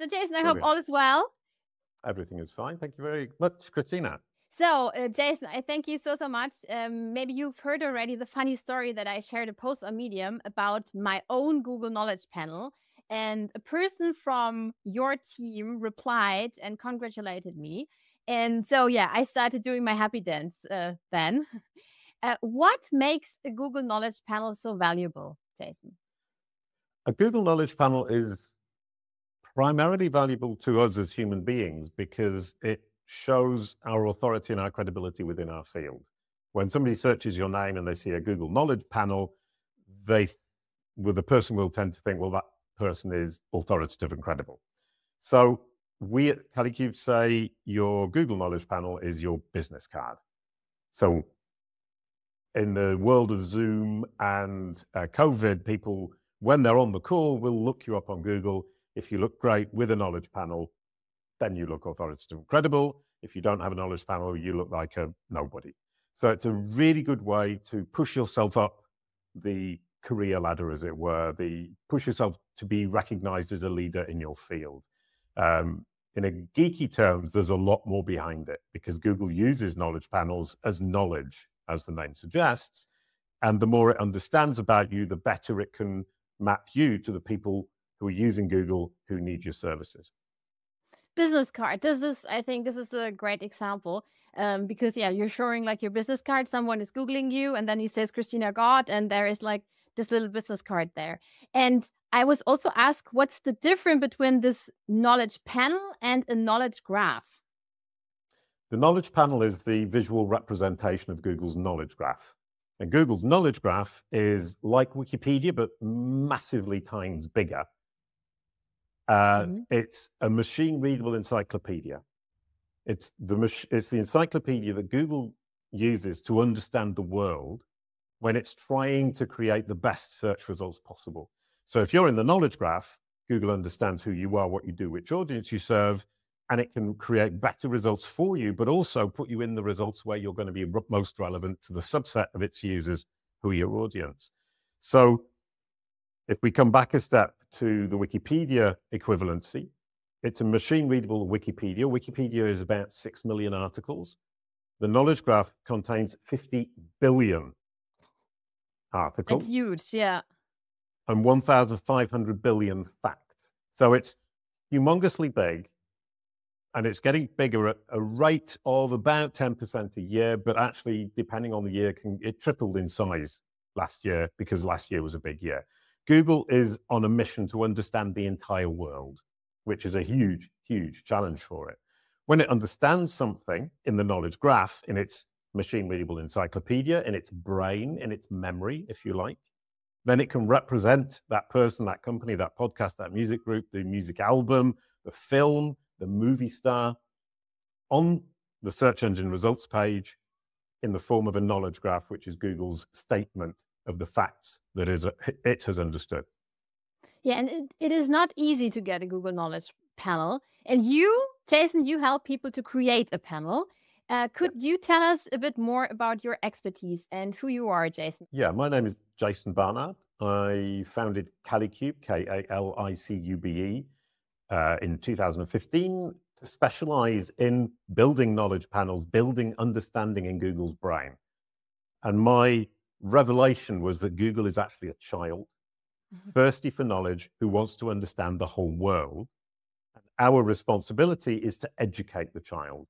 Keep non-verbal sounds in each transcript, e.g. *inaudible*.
So, Jason, I hope all is well. Everything is fine. Thank you very much, Kristina. So, uh, Jason, I thank you so, so much. Um, maybe you've heard already the funny story that I shared a post on Medium about my own Google Knowledge panel. And a person from your team replied and congratulated me. And so, yeah, I started doing my happy dance uh, then. *laughs* Uh, what makes a Google Knowledge panel so valuable, Jason? A Google Knowledge panel is primarily valuable to us as human beings because it shows our authority and our credibility within our field. When somebody searches your name and they see a Google Knowledge panel, they, well, the person will tend to think, well, that person is authoritative and credible. So we at Kalicube say your Google Knowledge Panel is your business card. So in the world of Zoom and uh, COVID, people, when they're on the call, will look you up on Google. If you look great with a knowledge panel, then you look authoritative and credible. If you don't have a knowledge panel, you look like a nobody. So it's a really good way to push yourself up the career ladder, as it were, the push yourself to be recognized as a leader in your field. Um, in a geeky terms, there's a lot more behind it because Google uses knowledge panels as knowledge, as the name suggests. And the more it understands about you, the better it can map you to the people who are using Google who need your services. Business card. This is, I think, this is a great example um, because yeah, you're showing like your business card. Someone is googling you, and then he says Kristina God, and there is like this little business card there. And I was also asked what's the difference between this knowledge panel and a knowledge graph? The knowledge panel is the visual representation of Google's knowledge graph. And Google's knowledge graph is like Wikipedia, but massively times bigger. Uh, mm-hmm. It's a machine readable encyclopedia. It's the, it's the encyclopedia that Google uses to understand the world when it's trying to create the best search results possible. So if you're in the knowledge graph, Google understands who you are, what you do, which audience you serve, and it can create better results for you, but also put you in the results where you're going to be most relevant to the subset of its users who are your audience. So if we come back a step to the Wikipedia equivalency, it's a machine readable Wikipedia. Wikipedia is about 6 million articles. The knowledge graph contains 50 billion articles. It's huge, yeah. And 1,500 billion facts. So it's humongously big and it's getting bigger at a rate of about 10% a year, but actually, depending on the year, can, it tripled in size last year because last year was a big year. Google is on a mission to understand the entire world, which is a huge, huge challenge for it. When it understands something in the knowledge graph, in its machine readable encyclopedia in its brain, in its memory, if you like. Then it can represent that person, that company, that podcast, that music group, the music album, the film, the movie star on the search engine results page in the form of a knowledge graph, which is Google's statement of the facts that is it has understood. Yeah, and it, it is not easy to get a Google Knowledge panel. And you, Jason, you help people to create a panel. Uh, could you tell us a bit more about your expertise and who you are, Jason? Yeah, my name is Jason Barnard. I founded Kalicube, K A L I C U B E, uh, in 2015 to specialize in building knowledge panels, building understanding in Google's brain. And my revelation was that Google is actually a child, mm-hmm. thirsty for knowledge, who wants to understand the whole world. And our responsibility is to educate the child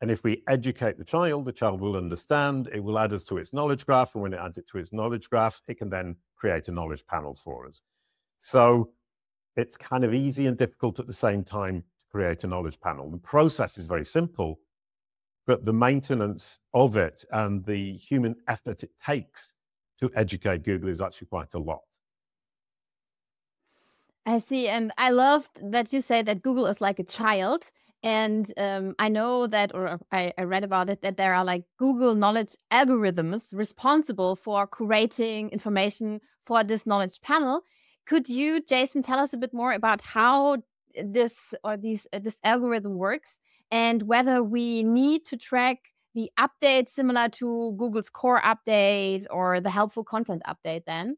and if we educate the child, the child will understand, it will add us to its knowledge graph. And when it adds it to its knowledge graph, it can then create a knowledge panel for us. So it's kind of easy and difficult at the same time to create a knowledge panel. The process is very simple, but the maintenance of it and the human effort it takes to educate Google is actually quite a lot. I see. And I loved that you say that Google is like a child and um, I know that, or I, I, read about it, that there are like Google knowledge algorithms responsible for curating information for this knowledge panel. Could you, Jason, tell us a bit more about how this or these uh, this algorithm works and whether we need to track the update similar to Google's core update or the helpful content update then?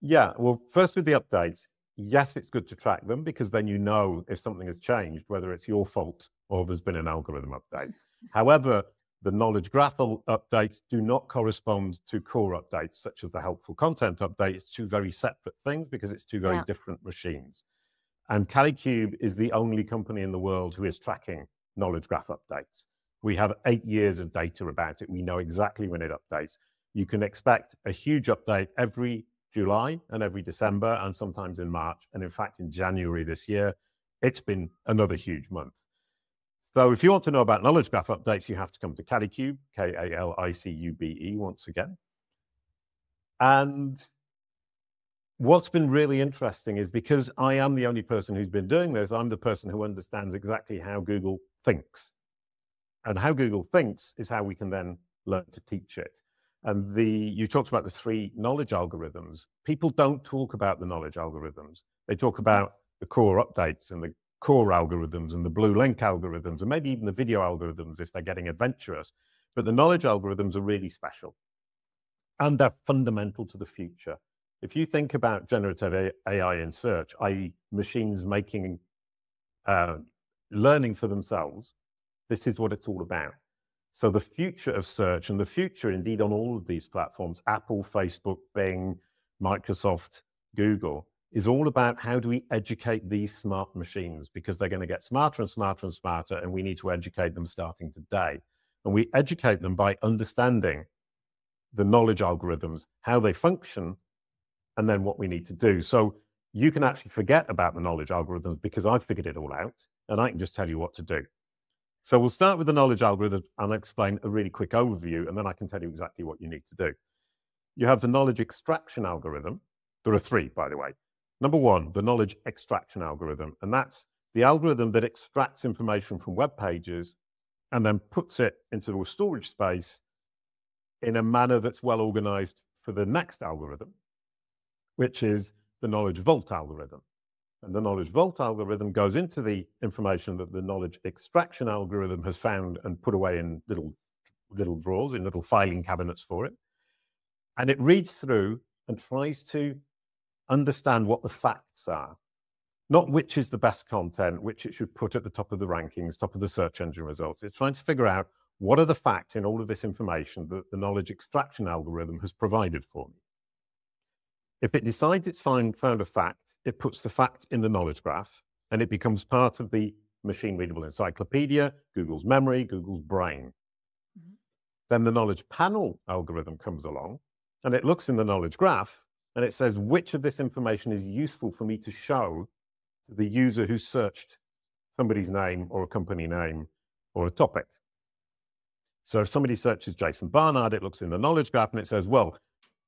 Yeah, well, first with the updates, yes, it's good to track them because then you know if something has changed, whether it's your fault or there's been an algorithm update. *laughs* However, the knowledge graph updates do not correspond to core updates, such as the helpful content update. It's two very separate things because it's two very yeah. different machines. And Kalicube is the only company in the world who is tracking knowledge graph updates. We have eight years of data about it. We know exactly when it updates. You can expect a huge update every July and every December, and sometimes in March. And in fact, in January this year, it's been another huge month. So if you want to know about knowledge graph updates, you have to come to Kalicube, K-A-L-I-C-U-B-E once again. And what's been really interesting is because I am the only person who's been doing this, I'm the person who understands exactly how Google thinks. And how Google thinks is how we can then learn to teach it. And the you talked about the three knowledge algorithms. People don't talk about the knowledge algorithms. They talk about the core updates and the core algorithms and the blue link algorithms and maybe even the video algorithms if they're getting adventurous. But the knowledge algorithms are really special and they're fundamental to the future. If you think about generative AI in search, i.e., machines making uh, learning for themselves, this is what it's all about. So the future of search and the future indeed on all of these platforms, Apple, Facebook, Bing, Microsoft, Google, is all about how do we educate these smart machines because they're going to get smarter and smarter and smarter, and we need to educate them starting today. And we educate them by understanding the knowledge algorithms, how they function, and then what we need to do. So you can actually forget about the knowledge algorithms because I've figured it all out and I can just tell you what to do. So we'll start with the knowledge algorithm and explain a really quick overview and then I can tell you exactly what you need to do. You have the knowledge extraction algorithm. There are three, by the way. Number one, the knowledge extraction algorithm, and that's the algorithm that extracts information from web pages and then puts it into a storage space in a manner that's well organized for the next algorithm, which is the knowledge vault algorithm. And the knowledge vault algorithm goes into the information that the knowledge extraction algorithm has found and put away in little, little drawers, in little filing cabinets for it. And it reads through and tries to understand what the facts are, not which is the best content, which it should put at the top of the rankings, top of the search engine results. It's trying to figure out what are the facts in all of this information that the knowledge extraction algorithm has provided for me. If it decides it's find, found a fact, it puts the fact in the knowledge graph and it becomes part of the machine readable encyclopedia, Google's memory, Google's brain. Mm-hmm. Then the knowledge panel algorithm comes along and it looks in the knowledge graph and it says which of this information is useful for me to show to the user who searched somebody's name or a company name or a topic. So if somebody searches Jason Barnard, it looks in the knowledge graph and it says, well,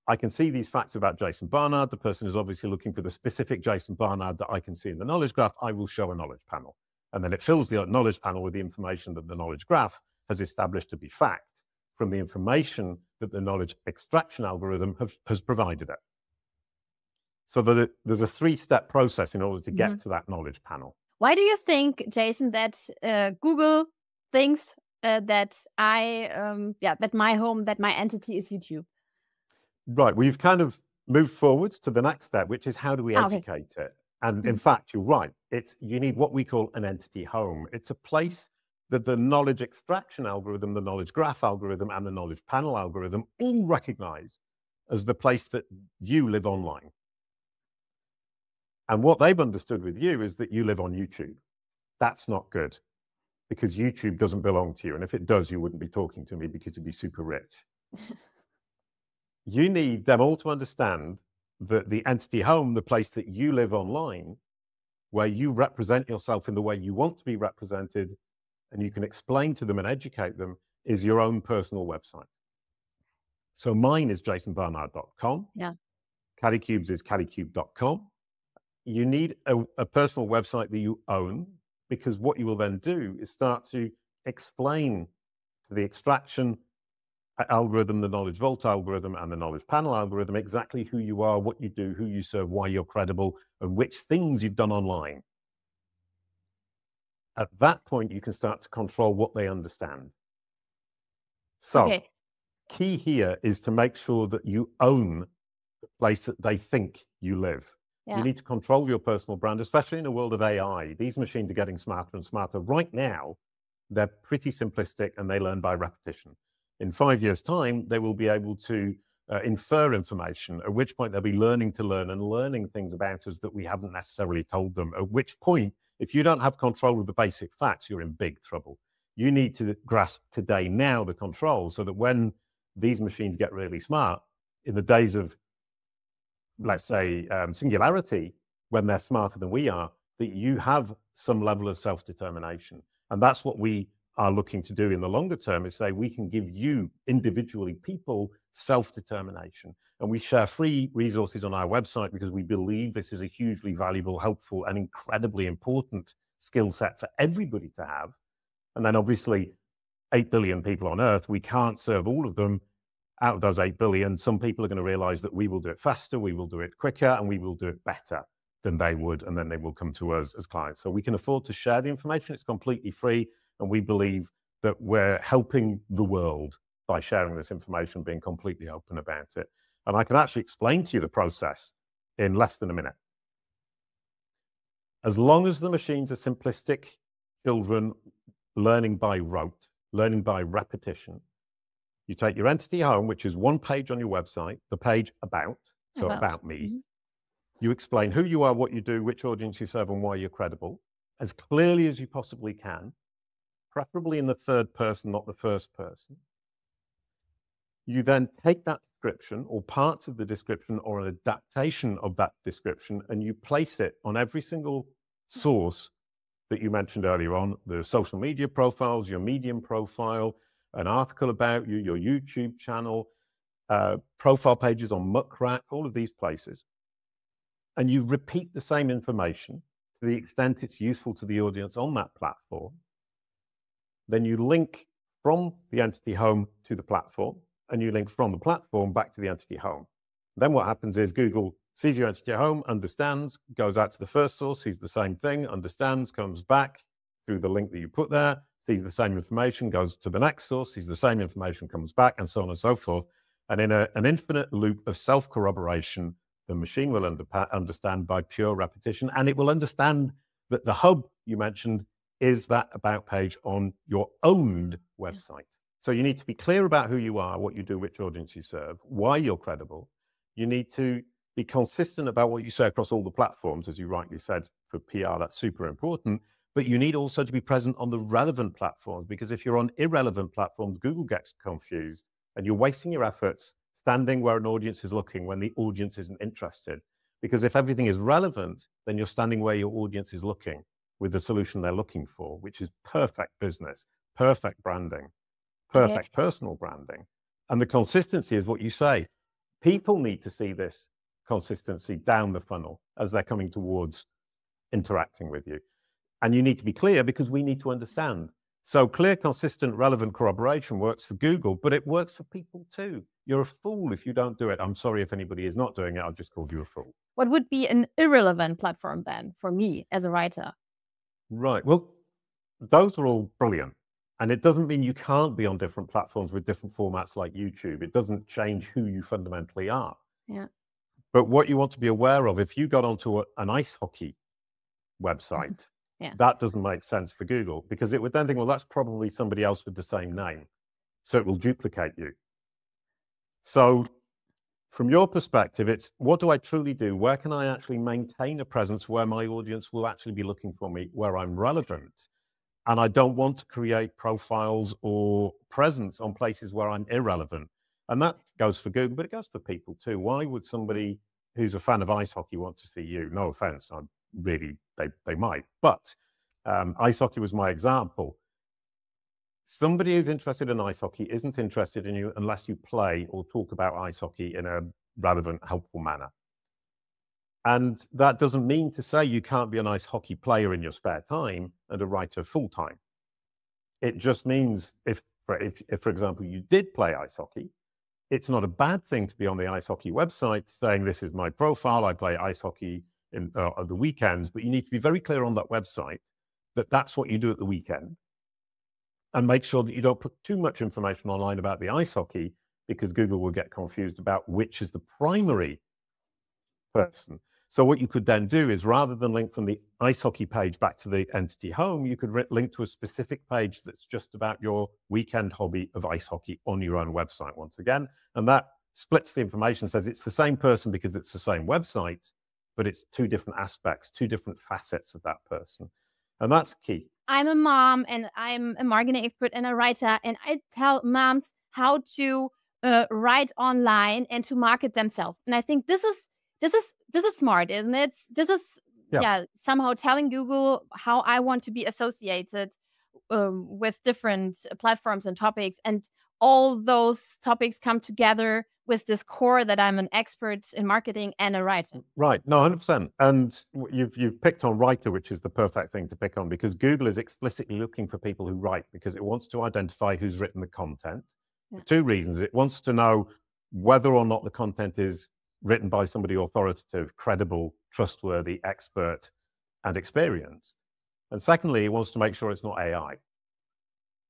I can see these facts about Jason Barnard. The person is obviously looking for the specific Jason Barnard that I can see in the knowledge graph. I will show a knowledge panel. And then it fills the knowledge panel with the information that the knowledge graph has established to be fact from the information that the knowledge extraction algorithm have, has provided it. So that there's a three-step process in order to get mm-hmm. to that knowledge panel. Why do you think, Jason, that uh, Google thinks uh, that I, um, yeah, that my home, that my entity is YouTube? Right. We've kind of moved forwards to the next step, which is how do we educate okay. it? And mm-hmm. in fact, you're right. It's you need what we call an entity home. It's a place that the knowledge extraction algorithm, the knowledge graph algorithm, and the knowledge panel algorithm all recognize as the place that you live online. And what they've understood with you is that you live on YouTube. That's not good because YouTube doesn't belong to you. And if it does, you wouldn't be talking to me because you'd be super rich. *laughs* you need them all to understand that the entity home, the place that you live online, where you represent yourself in the way you want to be represented, and you can explain to them and educate them, is your own personal website. So mine is jasonbarnard.com. Yeah. Kalicube's is kalicube.com. you need a, a personal website that you own because what you will then do is start to explain to the extraction algorithm, the knowledge vault algorithm, and the knowledge panel algorithm exactly who you are, what you do, who you serve, why you're credible, and which things you've done online. At that point, you can start to control what they understand. So, okay. key here is to make sure that you own the place that they think you live. Yeah. You need to control your personal brand, especially in a world of AI. These machines are getting smarter and smarter. Right now, they're pretty simplistic and they learn by repetition. In five years' time, they will be able to uh, infer information, at which point they'll be learning to learn and learning things about us that we haven't necessarily told them. At which point, if you don't have control of the basic facts, you're in big trouble. You need to grasp today, now, the control so that when these machines get really smart, in the days of let's say, um, singularity when they're smarter than we are, that you have some level of self determination. And that's what we are looking to do in the longer term is say we can give you individually people self determination. And we share free resources on our website because we believe this is a hugely valuable, helpful, and incredibly important skill set for everybody to have. And then obviously, 8 billion people on earth, we can't serve all of them out of those 8 billion, some people are going to realize that we will do it faster, we will do it quicker, and we will do it better than they would. And then they will come to us as clients. So we can afford to share the information. It's completely free. And we believe that we're helping the world by sharing this information, being completely open about it. And I can actually explain to you the process in less than a minute. As long as the machines are simplistic, children learning by rote, learning by repetition, you take your entity home, which is one page on your website, the page about, so about, about me. Mm-hmm. You explain who you are, what you do, which audience you serve, and why you're credible as clearly as you possibly can, preferably in the third person, not the first person. You then take that description or parts of the description or an adaptation of that description and you place it on every single source that you mentioned earlier on the social media profiles, your medium profile, an article about you, your YouTube channel, uh, profile pages on Muck Rack, all of these places. And you repeat the same information to the extent it's useful to the audience on that platform. Then you link from the entity home to the platform, and you link from the platform back to the entity home. Then what happens is Google sees your entity home, understands, goes out to the first source, sees the same thing, understands, comes back through the link that you put there, sees the same information, goes to the next source, sees the same information, comes back, and so on and so forth. And in a, an infinite loop of self corroboration, the machine will under, understand by pure repetition, and it will understand that the hub you mentioned is that about page on your owned website. So you need to be clear about who you are, what you do, which audience you serve, why you're credible. You need to be consistent about what you say across all the platforms, as you rightly said, for PR, that's super important but you need also to be present on the relevant platforms because if you're on irrelevant platforms, Google gets confused and you're wasting your efforts standing where an audience is looking when the audience isn't interested. Because if everything is relevant, then you're standing where your audience is looking with the solution they're looking for, which is perfect business, perfect branding, perfect okay. personal branding. And the consistency is what you say. People need to see this consistency down the funnel as they're coming towards interacting with you. And you need to be clear because we need to understand. So clear, consistent, relevant corroboration works for Google, but it works for people too. You're a fool if you don't do it. I'm sorry if anybody is not doing it. I've just called you a fool. What would be an irrelevant platform then for me as a writer? Right. Well, those are all brilliant. And it doesn't mean you can't be on different platforms with different formats like YouTube. It doesn't change who you fundamentally are. Yeah. But what you want to be aware of, if you got onto a, an ice hockey mm-hmm. website yeah. That doesn't make sense for Google because it would then think, well, that's probably somebody else with the same name. So it will duplicate you. So, from your perspective, it's what do I truly do? Where can I actually maintain a presence where my audience will actually be looking for me, where I'm relevant? And I don't want to create profiles or presence on places where I'm irrelevant. And that goes for Google, but it goes for people too. Why would somebody who's a fan of ice hockey want to see you? No offense, I'm really they, they might. But um, ice hockey was my example. Somebody who's interested in ice hockey isn't interested in you unless you play or talk about ice hockey in a relevant, helpful manner. And that doesn't mean to say you can't be an ice hockey player in your spare time and a writer full time. It just means if, if, if, for example, you did play ice hockey, it's not a bad thing to be on the ice hockey website saying, This is my profile. I play ice hockey in uh, the weekends, but you need to be very clear on that website that that's what you do at the weekend and make sure that you don't put too much information online about the ice hockey because Google will get confused about which is the primary person. So what you could then do is rather than link from the ice hockey page back to the entity home, you could link to a specific page that's just about your weekend hobby of ice hockey on your own website once again. And that splits the information, says it's the same person because it's the same website, but it's two different aspects, two different facets of that person. And that's key. I'm a mom and I'm a marketing expert and a writer, and I tell moms how to uh, write online and to market themselves. And I think this is this is this is smart, isn't it? This is yeah, yeah somehow telling Google how I want to be associated um, with different platforms and topics, and all those topics come together with this core that I'm an expert in marketing and a writer. Right, no, hundred percent. And you've you've picked on writer, which is the perfect thing to pick on because Google is explicitly looking for people who write because it wants to identify who's written the content. Yeah. For two reasons: it wants to know whether or not the content is written by somebody authoritative, credible, trustworthy, expert, and experienced. And secondly, it wants to make sure it's not AI.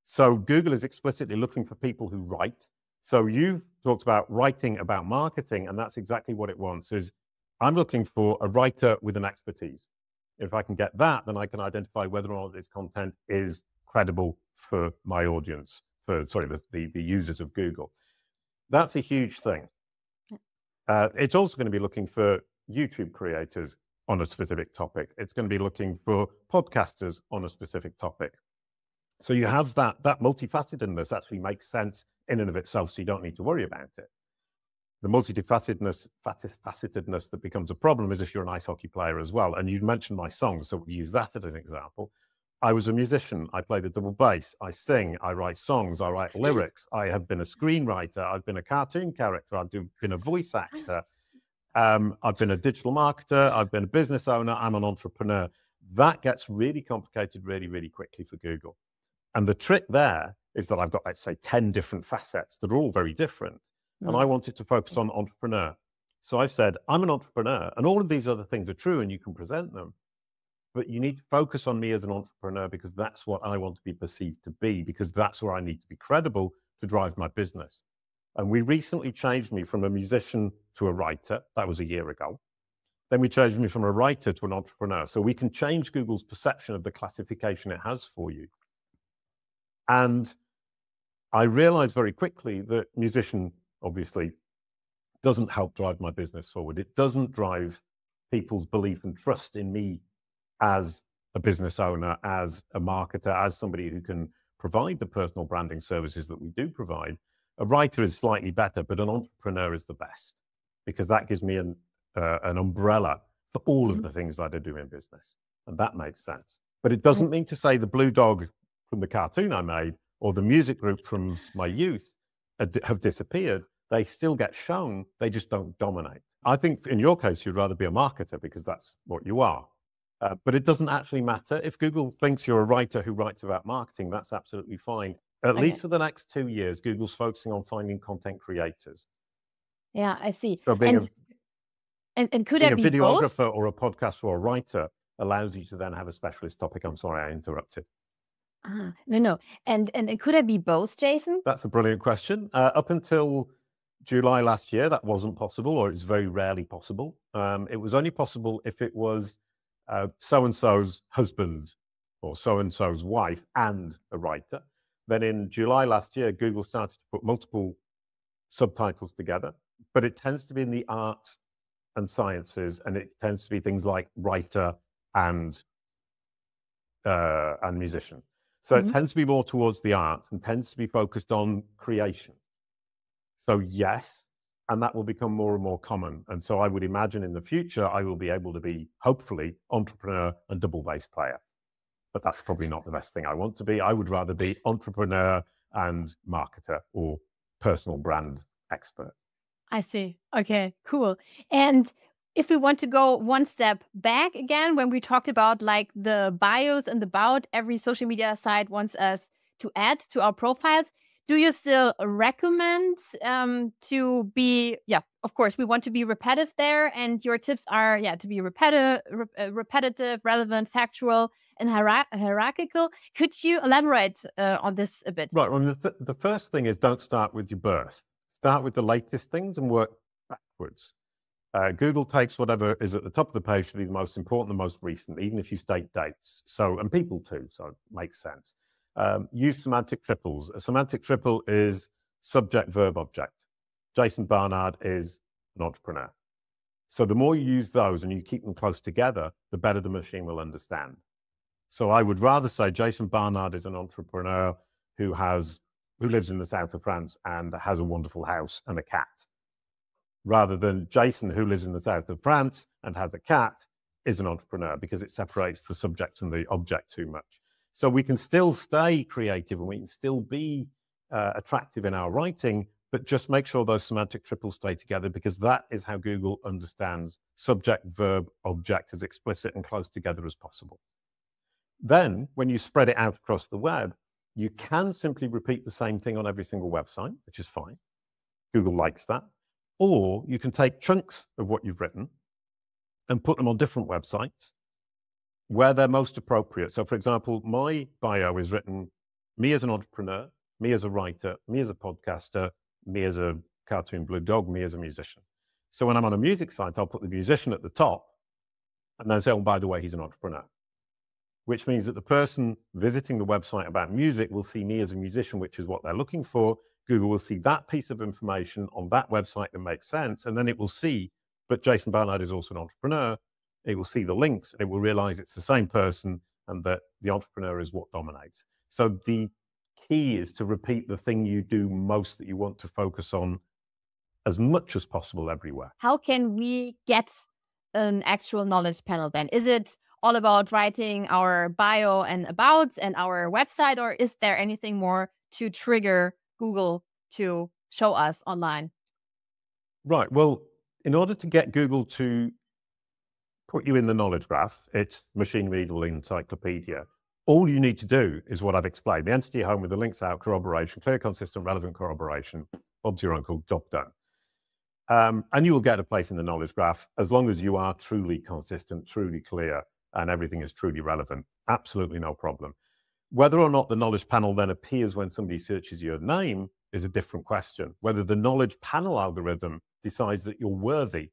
So Google is explicitly looking for people who write. So you talked about writing about marketing, and that's exactly what it wants is I'm looking for a writer with an expertise. If I can get that, then I can identify whether or not this content is credible for my audience, for sorry, the, the, the users of Google. That's a huge thing. Uh, it's also going to be looking for YouTube creators on a specific topic. It's going to be looking for podcasters on a specific topic. So you have that that multifacetedness actually makes sense in and of itself, so you don't need to worry about it. The multifacetedness facetedness that becomes a problem is if you're an ice hockey player as well. And you mentioned my songs, so we use that as an example. I was a musician. I play the double bass. I sing. I write songs. I write lyrics. I have been a screenwriter. I've been a cartoon character. I've been a voice actor. Um, I've been a digital marketer. I've been a business owner. I'm an entrepreneur. That gets really complicated really, really quickly for Google. And the trick there is that I've got, let's say, 10 different facets that are all very different. Mm. And I wanted to focus on entrepreneur. So I said, I'm an entrepreneur, and all of these other things are true, and you can present them but you need to focus on me as an entrepreneur because that's what I want to be perceived to be, because that's where I need to be credible to drive my business. And we recently changed me from a musician to a writer. That was a year ago. Then we changed me from a writer to an entrepreneur. So we can change Google's perception of the classification it has for you. And I realized very quickly that musician obviously doesn't help drive my business forward. It doesn't drive people's belief and trust in me as a business owner, as a marketer, as somebody who can provide the personal branding services that we do provide, a writer is slightly better, but an entrepreneur is the best because that gives me an, uh, an umbrella for all of mm-hmm. the things that I do in business. And that makes sense. But it doesn't mean to say the blue dog from the cartoon I made or the music group from my youth have disappeared. They still get shown, they just don't dominate. I think in your case, you'd rather be a marketer because that's what you are. Uh, but it doesn't actually matter. If Google thinks you're a writer who writes about marketing, that's absolutely fine. At okay. least for the next two years, Google's focusing on finding content creators. Yeah, I see. So being and, a, and, and could being a videographer both? or a podcaster or a writer allows you to then have a specialist topic. I'm sorry, I interrupted. Ah, no, no. And, and and could it be both, Jason? That's a brilliant question. Uh, up until July last year, that wasn't possible, or it's very rarely possible. Um, it was only possible if it was so and so's husband or so and so's wife and a writer. Then in July last year, Google started to put multiple subtitles together, but it tends to be in the arts and sciences, and it tends to be things like writer and uh, and musician. So mm-hmm. it tends to be more towards the arts and tends to be focused on creation. So yes, and that will become more and more common. And so I would imagine in the future, I will be able to be, hopefully, entrepreneur and double bass player. But that's probably not the best thing I want to be. I would rather be entrepreneur and marketer or personal brand expert. I see. Okay, cool. And if we want to go one step back again, when we talked about like the bios and the about every social media site wants us to add to our profiles, do you still recommend um, to be yeah of course we want to be repetitive there and your tips are yeah to be repetitive re uh, repetitive relevant factual and hier hierarchical. Could you elaborate uh, on this a bit? Right well the, th the first thing is don't start with your birth. Start with the latest things and work backwards Uh, Google takes whatever is at the top of the page to be the most important, the most recent, even if you state dates. So, and people too, so it makes sense. Um, use semantic triples. A semantic triple is subject, verb, object. Jason Barnard is an entrepreneur. So the more you use those and you keep them close together, the better the machine will understand. So I would rather say Jason Barnard is an entrepreneur who has who lives in the south of France and has a wonderful house and a cat, rather than Jason who lives in the south of France and has a cat is an entrepreneur because it separates the subject and the object too much. So we can still stay creative and we can still be uh, attractive in our writing, but just make sure those semantic triples stay together because that is how Google understands subject, verb, object as explicit and close together as possible. Then, when you spread it out across the web, you can simply repeat the same thing on every single website, which is fine. Google likes that. Or you can take chunks of what you've written and put them on different websites where they're most appropriate. So, for example, my bio is written me as an entrepreneur, me as a writer, me as a podcaster, me as a cartoon blue dog, me as a musician. So, when I'm on a music site, I'll put the musician at the top and then say, oh, by the way, he's an entrepreneur which means that the person visiting the website about music will see me as a musician, which is what they're looking for. Google will see that piece of information on that website that makes sense. And then it will see, but Jason Barnard is also an entrepreneur. It will see the links and it will realize it's the same person and that the entrepreneur is what dominates. So the key is to repeat the thing you do most that you want to focus on as much as possible everywhere. How can we get an actual knowledge panel then? Is it all about writing our bio and abouts and our website, or is there anything more to trigger Google to show us online? Right. Well, in order to get Google to put you in the knowledge graph, it's machine readable encyclopedia. All you need to do is what I've explained the entity home with the links out, corroboration, clear, consistent, relevant corroboration. Bob's your uncle, job done. Um, and you will get a place in the knowledge graph as long as you are truly consistent, truly clear, and everything is truly relevant. Absolutely no problem. Whether or not the knowledge panel then appears when somebody searches your name is a different question. Whether the knowledge panel algorithm decides that you're worthy,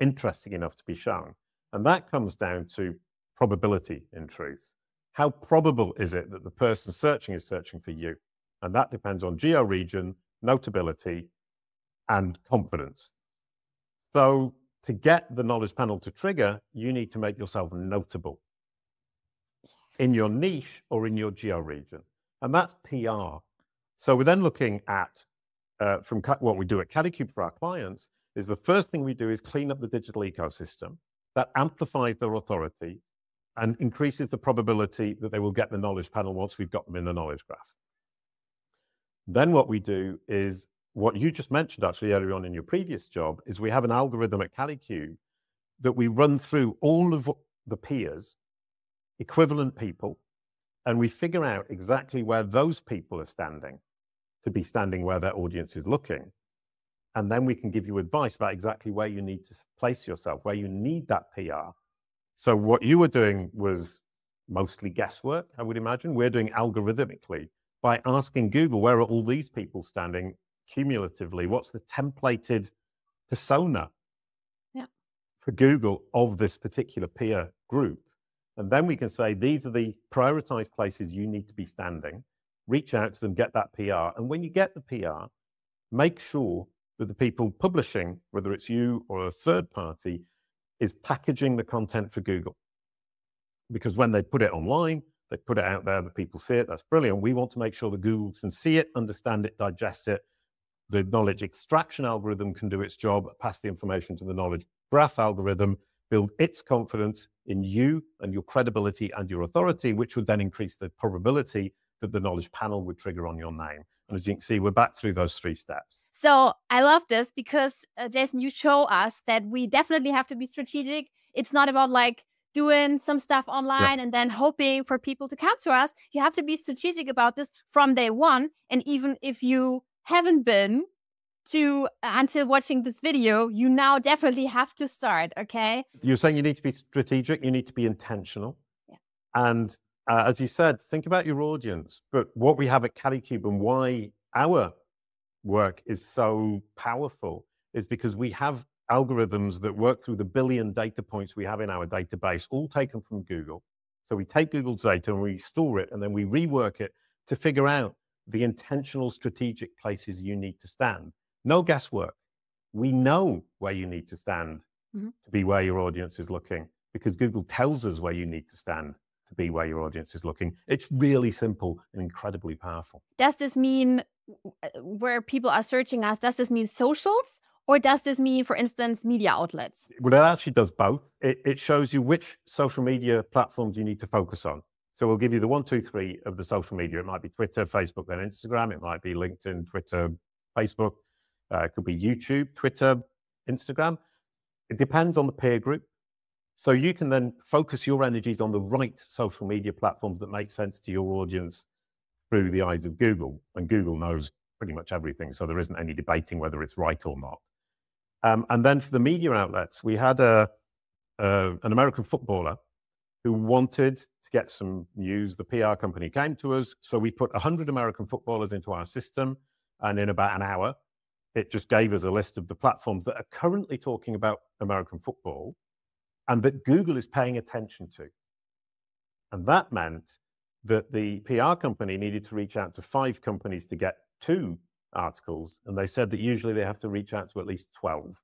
interesting enough to be shown. And that comes down to probability in truth. How probable is it that the person searching is searching for you? And that depends on geo region, notability, and confidence. So to get the knowledge panel to trigger, you need to make yourself notable in your niche or in your geo region. And that's PR. So we're then looking at, uh, from what we do at Kalicube for our clients, is the first thing we do is clean up the digital ecosystem. That amplifies their authority and increases the probability that they will get the knowledge panel once we've got them in the knowledge graph. Then what we do is what you just mentioned actually earlier on in your previous job is we have an algorithm at Kalicube that we run through all of the peers, equivalent people, and we figure out exactly where those people are standing to be standing where their audience is looking. And then we can give you advice about exactly where you need to place yourself, where you need that PR. So what you were doing was mostly guesswork, I would imagine. We're doing algorithmically by asking Google, where are all these people standing cumulatively? What's the templated persona yeah. for Google of this particular peer group? And then we can say, these are the prioritized places you need to be standing. Reach out to them, get that PR. And when you get the PR, make sure that the people publishing, whether it's you or a third party, is packaging the content for Google. Because when they put it online, they put it out there, the people see it, that's brilliant. We want to make sure that Google can see it, understand it, digest it, the knowledge extraction algorithm can do its job, pass the information to the knowledge graph algorithm, build its confidence in you and your credibility and your authority, which would then increase the probability that the knowledge panel would trigger on your name. And as you can see, we're back through those three steps. So I love this because, uh, Jason, you show us that we definitely have to be strategic. It's not about like doing some stuff online yeah. and then hoping for people to come to us. You have to be strategic about this from day one. And even if you haven't been to until watching this video, you now definitely have to start. Okay. You're saying you need to be strategic, you need to be intentional. Yeah. And uh, as you said, think about your audience. But what we have at Kalicube and why our work is so powerful is because we have algorithms that work through the billion data points we have in our database, all taken from Google. So we take Google's data and we store it and then we rework it to figure out the intentional strategic places you need to stand. No guesswork. We know where you need to stand mm-hmm. to be where your audience is looking because Google tells us where you need to stand to be where your audience is looking. It's really simple and incredibly powerful. Does this mean uh, where people are searching us? Does this mean socials or does this mean, for instance, media outlets? Well, it actually does both. It, it shows you which social media platforms you need to focus on. So we'll give you the one, two, three of the social media. It might be Twitter, Facebook, then Instagram. It might be LinkedIn, Twitter, Facebook. Uh, it could be YouTube, Twitter, Instagram. It depends on the peer group. So you can then focus your energies on the right social media platforms that make sense to your audience through the eyes of Google. And Google knows pretty much everything. So there isn't any debating whether it's right or not. Um, and then for the media outlets, we had a, an American footballer who wanted to get some news. The PR company came to us. So we put 100 American footballers into our system. And in about an hour, it just gave us a list of the platforms that are currently talking about American football and that Google is paying attention to. And that meant that the PR company needed to reach out to five companies to get two articles. And they said that usually they have to reach out to at least 12.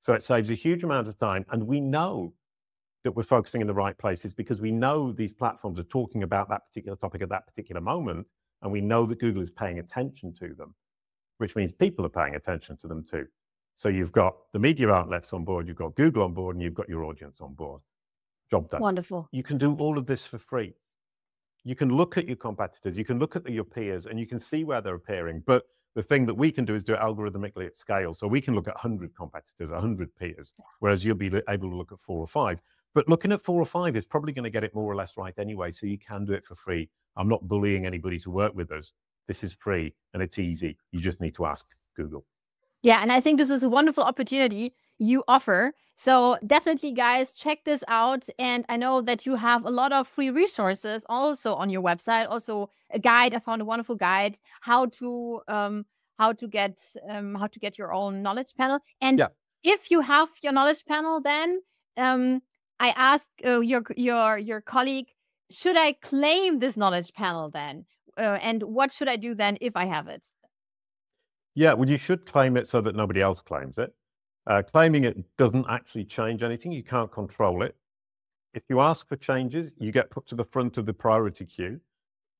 So it saves a huge amount of time. And we know that we're focusing in the right places because we know these platforms are talking about that particular topic at that particular moment. And we know that Google is paying attention to them, which means people are paying attention to them too. So you've got the media outlets on board, you've got Google on board, and you've got your audience on board. Job done. Wonderful. You can do all of this for free. You can look at your competitors, you can look at your peers, and you can see where they're appearing. But the thing that we can do is do it algorithmically at scale. So we can look at 100 competitors, 100 peers, whereas you'll be able to look at four or five. But looking at four or five is probably going to get it more or less right anyway. So you can do it for free. I'm not bullying anybody to work with us. This is free and it's easy. You just need to ask Google. Yeah, and I think this is a wonderful opportunity you offer. So definitely, guys, check this out. And I know that you have a lot of free resources also on your website. Also, a guide. I found a wonderful guide how to um, how to get um, how to get your own knowledge panel. And yeah. if you have your knowledge panel, then um, I asked uh, your your your colleague, should I claim this knowledge panel then? Uh, and what should I do then if I have it? Yeah, well, you should claim it so that nobody else claims it. Uh, claiming it doesn't actually change anything. You can't control it. If you ask for changes, you get put to the front of the priority queue.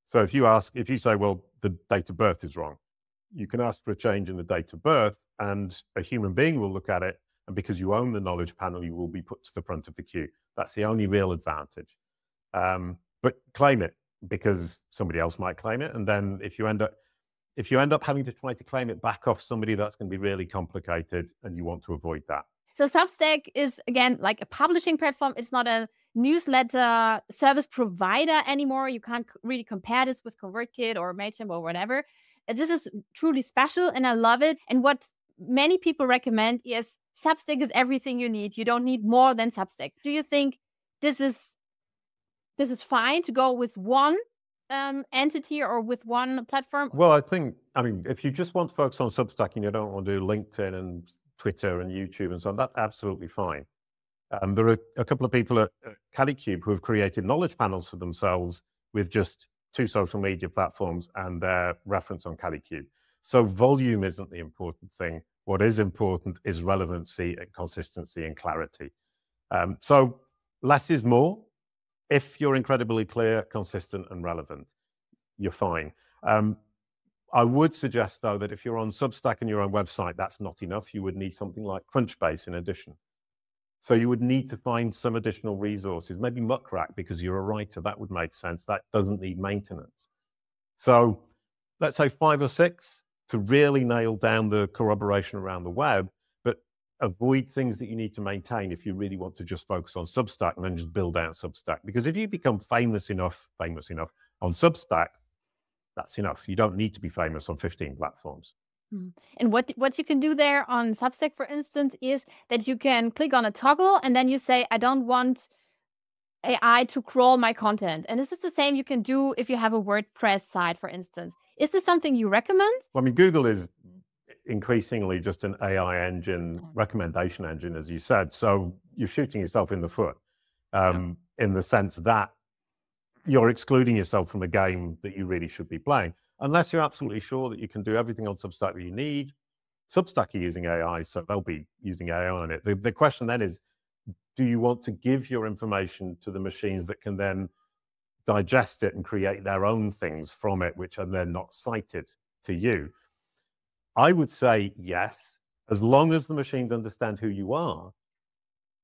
So if you ask, if you say, well, the date of birth is wrong, you can ask for a change in the date of birth and a human being will look at it. And because you own the knowledge panel, you will be put to the front of the queue. That's the only real advantage. Um, but claim it because somebody else might claim it. And then if you end up, if you end up having to try to claim it back off somebody, that's going to be really complicated and you want to avoid that. So Substack is again like a publishing platform. It's not a newsletter service provider anymore. You can't really compare this with ConvertKit or Mailchimp or whatever. Uh, this is truly special and I love it. And what many people recommend is Substack is everything you need. You don't need more than Substack. Do you think this is this is fine to go with one um, entity or with one platform? Well, I think, I mean, if you just want to focus on Substack and you don't want to do LinkedIn and Twitter and YouTube and so on, that's absolutely fine. Um, there are a couple of people at, Kalicube who have created knowledge panels for themselves with just two social media platforms and their reference on Kalicube. So volume isn't the important thing. What is important is relevancy and consistency and clarity. Um, so less is more if you're incredibly clear, consistent, and relevant, you're fine. Um, I would suggest, though, that if you're on Substack and your own website, that's not enough. You would need something like Crunchbase in addition. So you would need to find some additional resources, maybe Muck Rack, because you're a writer. That would make sense. That doesn't need maintenance. So let's say five or six to really nail down the corroboration around the web avoid things that you need to maintain if you really want to just focus on Substack and then just build out Substack. Because if you become famous enough, famous enough on Substack, that's enough. You don't need to be famous on 15 platforms. Hmm. And what what you can do there on Substack, for instance, is that you can click on a toggle and then you say, I don't want AI to crawl my content. And this is the same you can do if you have a WordPress site, for instance. Is this something you recommend? Well, I mean, Google is increasingly just an AI engine, mm. recommendation engine, as you said. So you're shooting yourself in the foot um, yeah. in the sense that you're excluding yourself from a game that you really should be playing, unless you're absolutely sure that you can do everything on Substack that you need. Substack are using AI, so they'll be using AI on it. The, the question then is, do you want to give your information to the machines that can then digest it and create their own things from it, which are then not cited to you? I would say yes, as long as the machines understand who you are,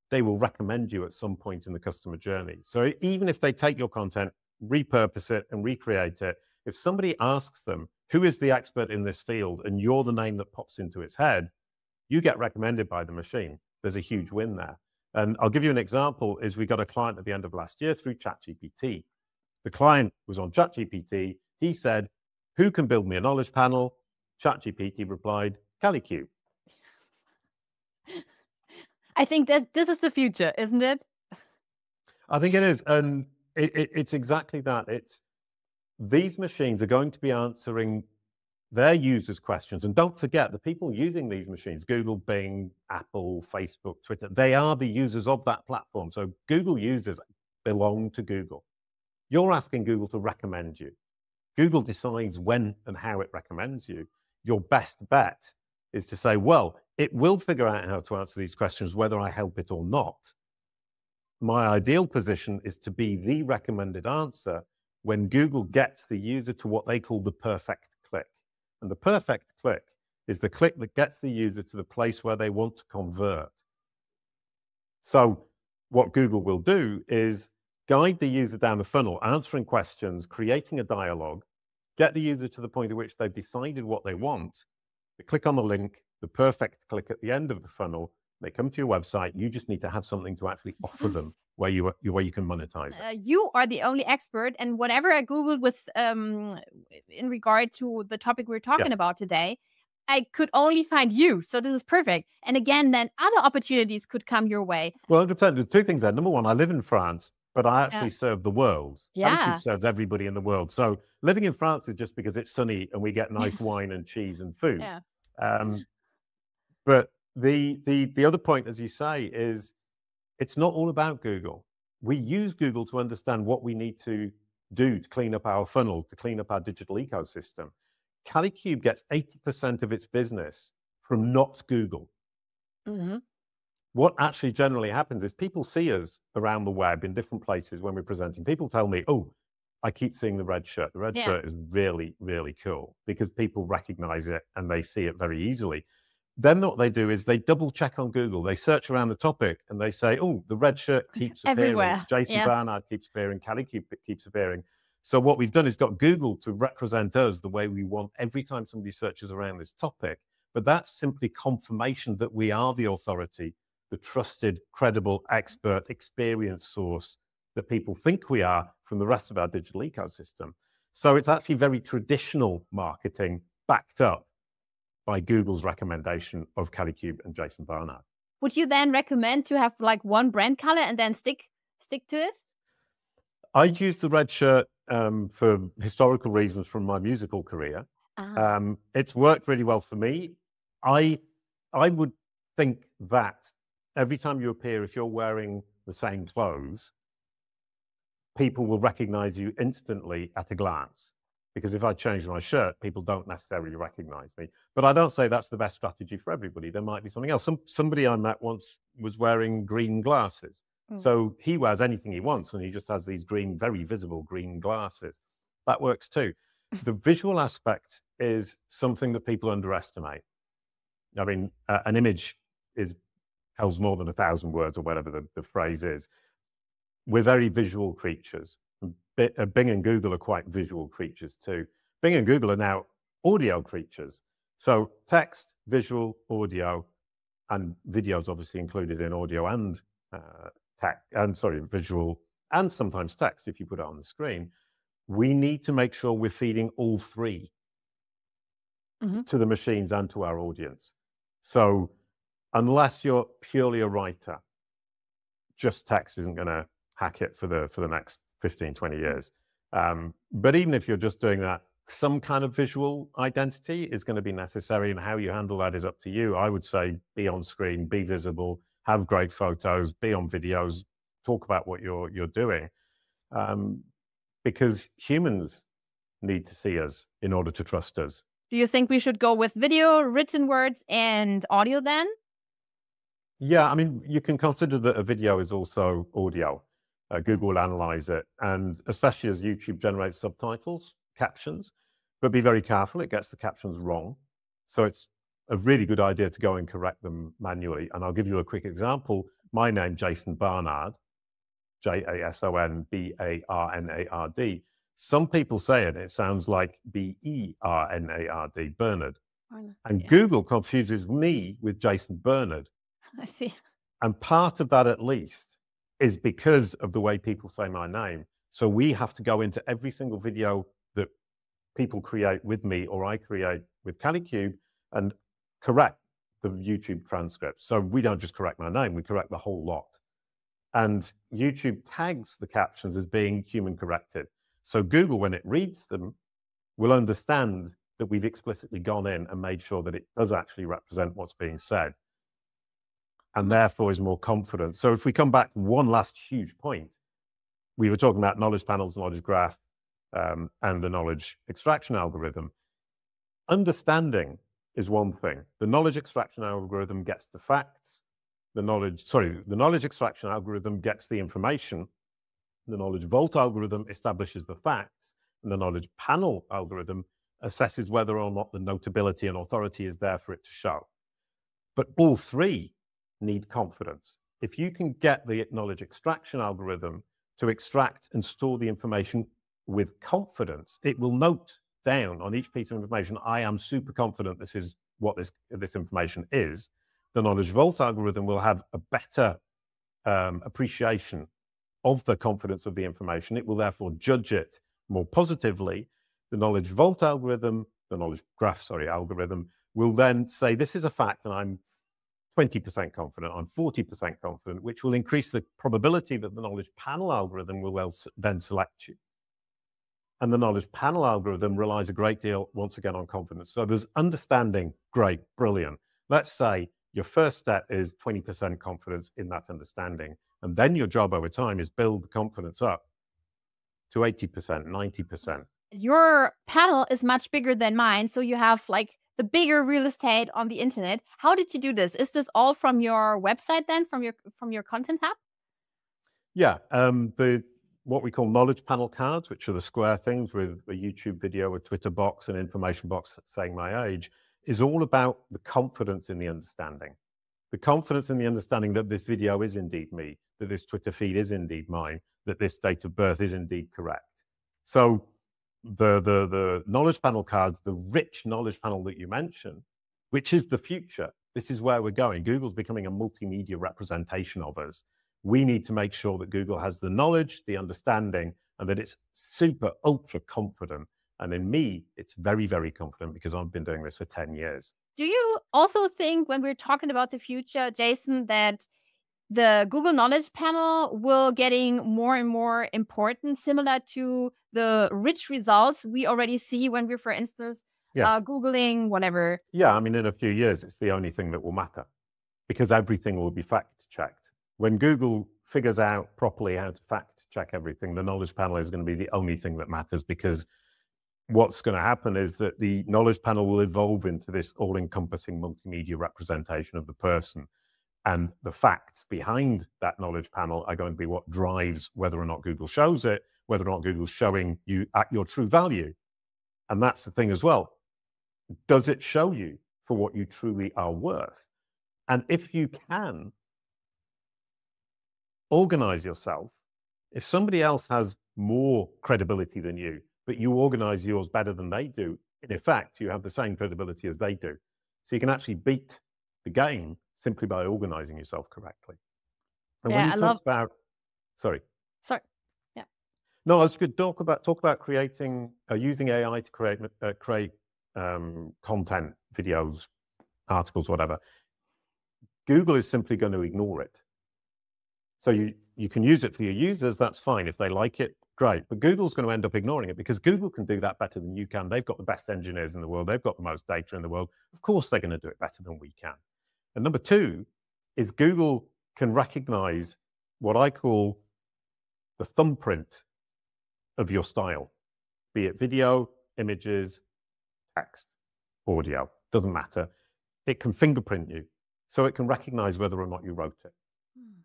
they will recommend you at some point in the customer journey. So even if they take your content, repurpose it, and recreate it, if somebody asks them, who is the expert in this field, and you're the name that pops into its head, you get recommended by the machine. There's a huge win there. And I'll give you an example is we got a client at the end of last year through ChatGPT. The client was on ChatGPT. He said, who can build me a knowledge panel? ChatGPT replied, Kalicube. I think that this is the future, isn't it? I think it is. And it, it, it's exactly that. It's these machines are going to be answering their users' questions. And don't forget, the people using these machines, Google, Bing, Apple, Facebook, Twitter, they are the users of that platform. So Google users belong to Google. You're asking Google to recommend you. Google decides when and how it recommends you. Your best bet is to say, well, it will figure out how to answer these questions, whether I help it or not. My ideal position is to be the recommended answer when Google gets the user to what they call the perfect click. And the perfect click is the click that gets the user to the place where they want to convert. So, what Google will do is guide the user down the funnel, answering questions, creating a dialogue, get the user to the point at which they've decided what they want. They click on the link, the perfect click at the end of the funnel. They come to your website. You just need to have something to actually offer *laughs* them where you where you can monetize. Uh, you are the only expert, and whatever I googled with um in regard to the topic we're talking yeah. about today, I could only find you. So this is perfect. And again, then other opportunities could come your way. Well, it depends. Two things there. Number one, I live in France, but I actually yeah. serve the world. Yeah. serves everybody in the world. So living in France is just because it's sunny and we get nice wine and cheese and *laughs* food. Yeah. Um, but the the the other point, as you say, is it's not all about Google. We use Google to understand what we need to do to clean up our funnel, to clean up our digital ecosystem. Kalicube gets 80% of its business from not Google. Mm-hmm. What actually generally happens is people see us around the web in different places when we're presenting. People tell me, oh, I keep seeing the red shirt. The red yeah. shirt is really, really cool because people recognize it and they see it very easily. Then what they do is they double check on Google. They search around the topic and they say, "Oh, the red shirt *laughs* keeps Everywhere. appearing. Jason yeah. Barnard keeps appearing. Kalicube keeps appearing." So what we've done is got Google to represent us the way we want every time somebody searches around this topic. But that's simply confirmation that we are the authority, the trusted, credible, expert, experienced source that people think we are from the rest of our digital ecosystem. So it's actually very traditional marketing backed up by Google's recommendation of Kalicube and Jason Barnard. Would you then recommend to have like one brand color and then stick stick to it? I'd use the red shirt um, for historical reasons from my musical career. Uh-huh. Um, it's worked really well for me. I I would think that every time you appear, if you're wearing the same clothes, people will recognize you instantly at a glance because if I change my shirt, people don't necessarily recognize me. But I don't say that's the best strategy for everybody. There might be something else. Some somebody I met once was wearing green glasses. Mm. So he wears anything he wants and he just has these green, very visible green glasses. That works too. *laughs* the visual aspect is something that people underestimate. I mean, uh, an image is tells more than a thousand words or whatever the, the phrase is. We're very visual creatures. Uh, Bing and Google are quite visual creatures too. Bing and Google are now audio creatures. So text, visual, audio, and videos obviously included in audio and uh, text. I'm sorry, visual and sometimes text if you put it on the screen. We need to make sure we're feeding all 3 mm-hmm. to the machines and to our audience. So unless you're purely a writer, just text isn't going to hack it for the for the next 15, 20 years. Um, but even if you're just doing that some kind of visual identity is going to be necessary, and how you handle that is up to you. I would say be on screen, be visible, have great photos, be on videos, talk about what you're you're doing, um, because humans need to see us in order to trust us. Do you think we should go with video, written words, and audio then? Yeah, I mean, you can consider that a video is also audio. Uh, Mm. Google will analyze it, and especially as YouTube generates subtitles, captions, but be very careful, it gets the captions wrong. So it's a really good idea to go and correct them manually. And I'll give you a quick example. My name, Jason Barnard, J A S O N B A R N A R D. Some people say it, it sounds like B E R N A R D, Bernard. And Yeah. Google confuses me with Jason Bernard. *laughs* I see. And part of that, at least, is because of the way people say my name. So we have to go into every single video that people create with me or I create with Kalicube and correct the YouTube transcript. So we don't just correct my name, we correct the whole lot. And YouTube tags the captions as being human corrected. So Google, when it reads them, will understand that we've explicitly gone in and made sure that it does actually represent what's being said and therefore is more confident. So if we come back one last huge point, we were talking about knowledge panels, knowledge graph, um, and the knowledge extraction algorithm. Understanding is one thing. The knowledge extraction algorithm gets the facts. The knowledge, sorry, the knowledge extraction algorithm gets the information. The knowledge vault algorithm establishes the facts. And the knowledge panel algorithm assesses whether or not the notability and authority is there for it to show. But all three need confidence. If you can get the knowledge extraction algorithm to extract and store the information with confidence, it will note down on each piece of information, I am super confident this is what this, this information is. The knowledge vault algorithm will have a better um, appreciation of the confidence of the information. It will therefore judge it more positively. The knowledge vault algorithm, the knowledge graph, sorry, algorithm will then say, this is a fact and I'm 20% confident, I'm 40% confident, which will increase the probability that the knowledge panel algorithm will then select you. And the knowledge panel algorithm relies a great deal, once again, on confidence. So there's understanding, great, brilliant. Let's say your first step is 20% confidence in that understanding. And then your job over time is build the confidence up to 80%, 90%. Your panel is much bigger than mine. So you have like the bigger real estate on the internet. How did you do this? Is this all from your website then, from your from your content hub? Yeah, um, the what we call knowledge panel cards, which are the square things with a YouTube video, a Twitter box, an information box saying my age, is all about the confidence in the understanding. The confidence in the understanding that this video is indeed me, that this Twitter feed is indeed mine, that this date of birth is indeed correct. So the the the knowledge panel cards, the rich knowledge panel that you mentioned, which is the future. This is where we're going. Google's becoming a multimedia representation of us. We need to make sure that Google has the knowledge, the understanding, and that it's super ultra confident. And in me, it's very, very confident because I've been doing this for 10 years. Do you also think when we're talking about the future, Jason, that the Google Knowledge Panel will getting more and more important, similar to the rich results we already see when we're, for instance, uh, Googling whatever. Yeah, I mean, in a few years, it's the only thing that will matter because everything will be fact checked. When Google figures out properly how to fact check everything, the knowledge panel is going to be the only thing that matters because what's going to happen is that the knowledge panel will evolve into this all encompassing multimedia representation of the person. And the facts behind that knowledge panel are going to be what drives whether or not Google shows it, whether or not Google's showing you at your true value. And that's the thing as well. Does it show you for what you truly are worth? And if you can organize yourself, if somebody else has more credibility than you, but you organize yours better than they do, in effect, you have the same credibility as they do. So you can actually beat the game simply by organizing yourself correctly. And Yeah, when you I talk love- about, sorry, Sorry. Yeah, no, I was going to talk about talk about creating uh, using AI to create uh, create um, content, videos, articles, whatever. Google is simply going to ignore it. So you you can use it for your users. That's fine if they like it. great. But Google's going to end up ignoring it because Google can do that better than you can. They've got the best engineers in the world. They've got the most data in the world. Of course, they're going to do it better than we can. And number two is Google can recognize what I call the thumbprint of your style, be it video, images, text, audio, doesn't matter. It can fingerprint you. So it can recognize whether or not you wrote it. Hmm.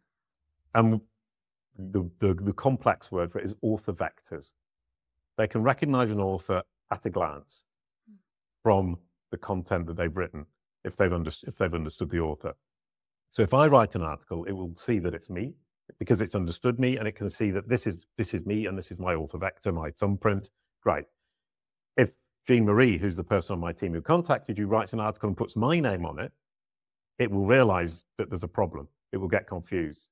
And the, the, the complex word for it is author vectors. They can recognize an author at a glance hmm. from the content that they've written if they've, under, if they've understood the author. So if I write an article, it will see that it's me because it's understood me and it can see that this is this is me and this is my author vector, my thumbprint. Great. If Jean Marie, who's the person on my team who contacted you, writes an article and puts my name on it, it will realize that there's a problem. It will get confused.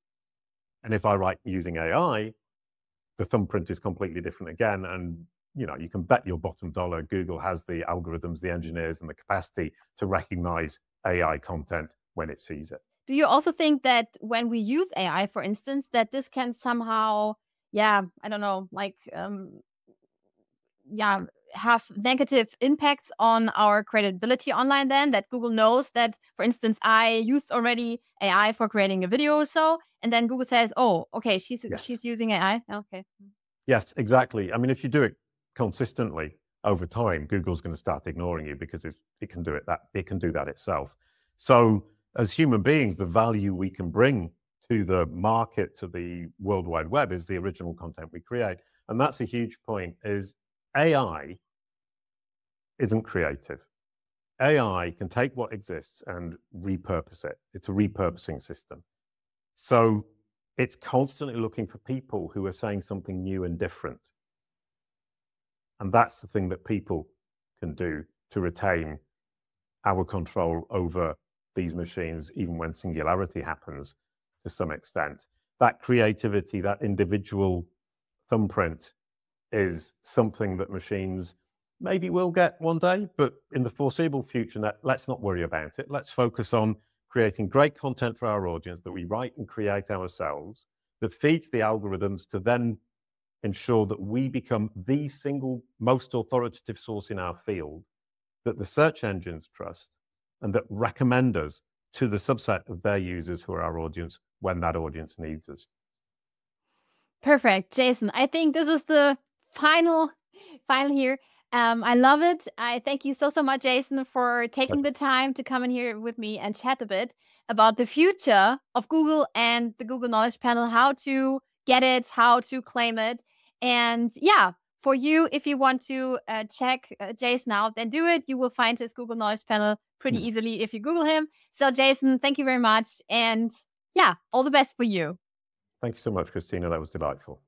And if I write using AI, the thumbprint is completely different again. And you know, you can bet your bottom dollar Google has the algorithms, the engineers, and the capacity to recognize AI content when it sees it. Do you also think that when we use AI, for instance, that this can somehow, yeah, I don't know, like, um, yeah, have negative impacts on our credibility online then that Google knows that, for instance, I used already AI for creating a video or so, and then Google says, oh, okay, she's yes. she's using AI. Okay. Yes, exactly. I mean, if you do it consistently over time, Google's going to start ignoring you because it, it can do it that it can do that itself. So as human beings, the value we can bring to the market, to the World Wide Web is the original content we create. And that's a huge point is AI isn't creative. AI can take what exists and repurpose it. It's a repurposing system. So it's constantly looking for people who are saying something new and different. And that's the thing that people can do to retain our control over these machines, even when singularity happens to some extent. That creativity, that individual thumbprint is something that machines maybe will get one day, but in the foreseeable future, let's not worry about it. Let's focus on creating great content for our audience that we write and create ourselves that feeds the algorithms to then ensure that we become the single most authoritative source in our field that the search engines trust and that recommend us to the subset of their users who are our audience when that audience needs us. Perfect, Jason. I think this is the final final here. Um, I love it. I thank you so so much, Jason, for taking the time to come in here with me and chat a bit about the future of Google and the Google Knowledge Panel, how to get it, how to claim it, and yeah, for you, if you want to uh, check uh, Jason out, then do it. You will find his Google Knowledge Panel pretty mm. easily if you Google him. So, Jason, thank you very much. And yeah, all the best for you. Thank you so much, Kristina. That was delightful.